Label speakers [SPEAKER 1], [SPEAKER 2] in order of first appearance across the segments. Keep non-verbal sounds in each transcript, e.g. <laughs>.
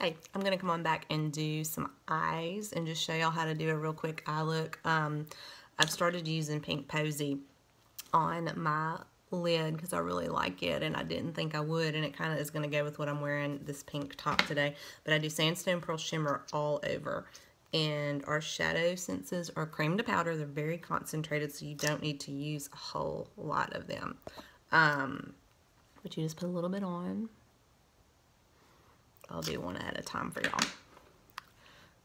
[SPEAKER 1] Hey, I'm to come on back and do some eyes and just show y'all how to do a real quick eye look. Um, I've started using Pink Posey on my lid because I really like it and I didn't think I would and it kind of is going to go with what I'm wearing this pink top today. But I do Sandstone Pearl Shimmer all over and our shadow senses are cream to powder. They're very concentrated so you don't need to use a whole lot of them. Um, but you just put a little bit on I'll do one at a time for y'all.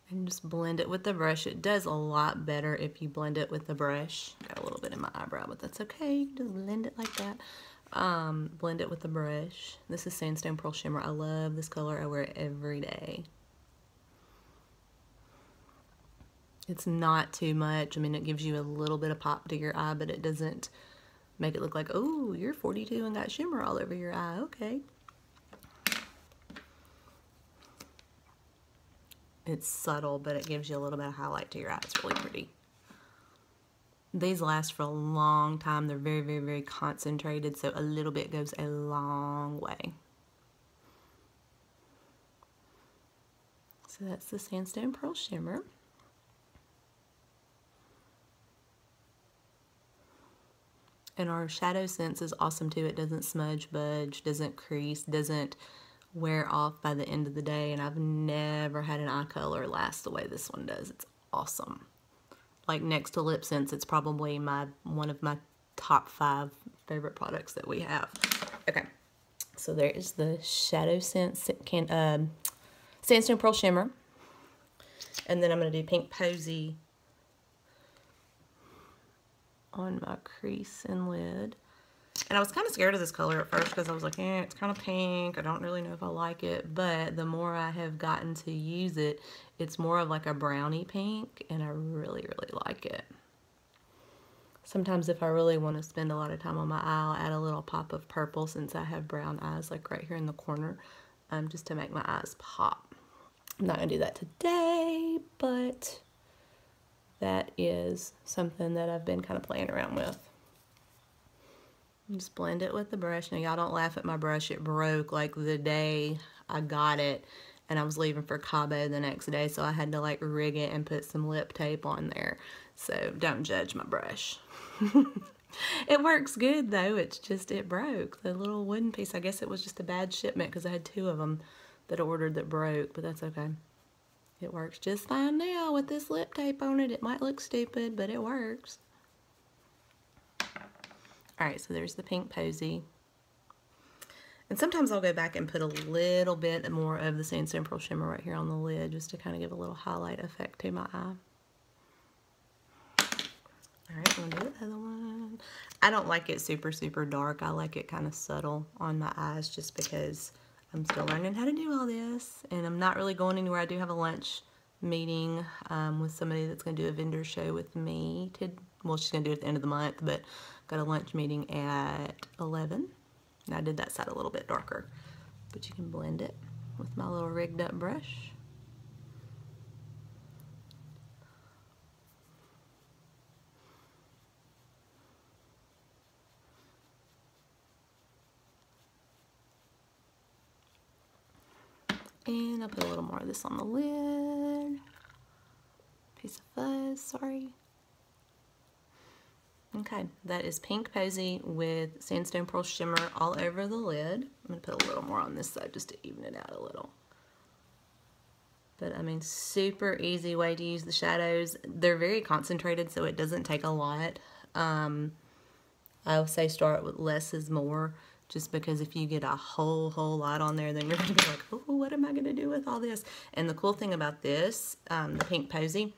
[SPEAKER 1] And just blend it with the brush. It does a lot better if you blend it with the brush. Got a little bit in my eyebrow, but that's okay. Just blend it like that. Um, blend it with the brush. This is Sandstone Pearl Shimmer. I love this color. I wear it every day. It's not too much. I mean, it gives you a little bit of pop to your eye, but it doesn't make it look like, oh, you're 42 and got shimmer all over your eye. Okay. It's subtle, but it gives you a little bit of highlight to your eye. It's really pretty. These last for a long time. They're very, very, very concentrated, so a little bit goes a long way. So that's the Sandstone Pearl Shimmer. And our shadow sense is awesome too. It doesn't smudge, budge, doesn't crease, doesn't wear off by the end of the day and I've never had an eye color last the way this one does. It's awesome. Like next to Lip Sense, it's probably my one of my top five favorite products that we have. Okay, so there is the Shadow Sense can, um, Sandstone Pearl Shimmer. And then I'm going to do Pink Posey on my crease and lid. And I was kind of scared of this color at first because I was like, eh, it's kind of pink. I don't really know if I like it. But the more I have gotten to use it, it's more of like a brownie pink. And I really, really like it. Sometimes if I really want to spend a lot of time on my eye, I'll add a little pop of purple since I have brown eyes like right here in the corner. Um, just to make my eyes pop. I'm not going to do that today, but that is something that I've been kind of playing around with. Just blend it with the brush. Now, y'all don't laugh at my brush. It broke like the day I got it. And I was leaving for Cabo the next day, so I had to like rig it and put some lip tape on there. So don't judge my brush. <laughs> it works good though. It's just, it broke. The little wooden piece, I guess it was just a bad shipment because I had two of them that ordered that broke, but that's okay. It works just fine now with this lip tape on it. It might look stupid, but it works. All right, so there's the pink posey. And sometimes I'll go back and put a little bit more of the Sandstone Pearl Shimmer right here on the lid just to kind of give a little highlight effect to my eye. All right, I'm gonna do the other one. I don't like it super, super dark. I like it kind of subtle on my eyes just because I'm still learning how to do all this. And I'm not really going anywhere. I do have a lunch meeting um, with somebody that's gonna do a vendor show with me. To, well, she's gonna do it at the end of the month, but Got a lunch meeting at 11. And I did that side a little bit darker. But you can blend it with my little rigged up brush. And I'll put a little more of this on the lid. Piece of fuzz, sorry. Okay, that is Pink Posey with Sandstone Pearl Shimmer all over the lid. I'm going to put a little more on this side just to even it out a little. But I mean, super easy way to use the shadows. They're very concentrated, so it doesn't take a lot. Um, I would say start with less is more, just because if you get a whole, whole lot on there, then you're going to be like, oh, what am I going to do with all this? And the cool thing about this, um, the Pink Posey,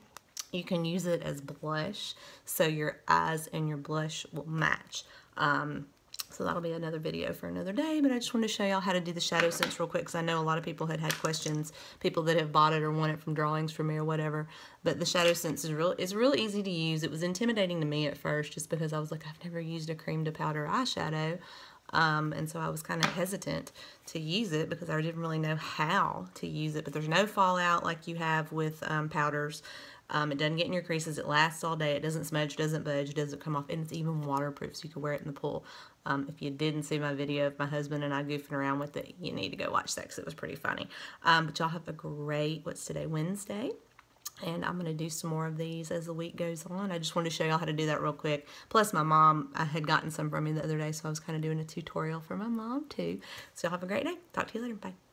[SPEAKER 1] you can use it as blush so your eyes and your blush will match. Um, so that'll be another video for another day, but I just wanted to show y'all how to do the shadow sense real quick because I know a lot of people had had questions, people that have bought it or want it from drawings from me or whatever. But the shadow sense is real, is real easy to use. It was intimidating to me at first just because I was like, I've never used a cream to powder eyeshadow. Um, and so I was kind of hesitant to use it because I didn't really know how to use it. But there's no fallout like you have with um, powders. Um, it doesn't get in your creases. It lasts all day. It doesn't smudge, doesn't budge, doesn't come off, and it's even waterproof, so you can wear it in the pool. Um, if you didn't see my video of my husband and I goofing around with it, you need to go watch that because it was pretty funny. Um, but y'all have a great, what's today, Wednesday? And I'm going to do some more of these as the week goes on. I just wanted to show y'all how to do that real quick. Plus, my mom, I had gotten some from me the other day, so I was kind of doing a tutorial for my mom, too. So y'all have a great day. Talk to you later. Bye.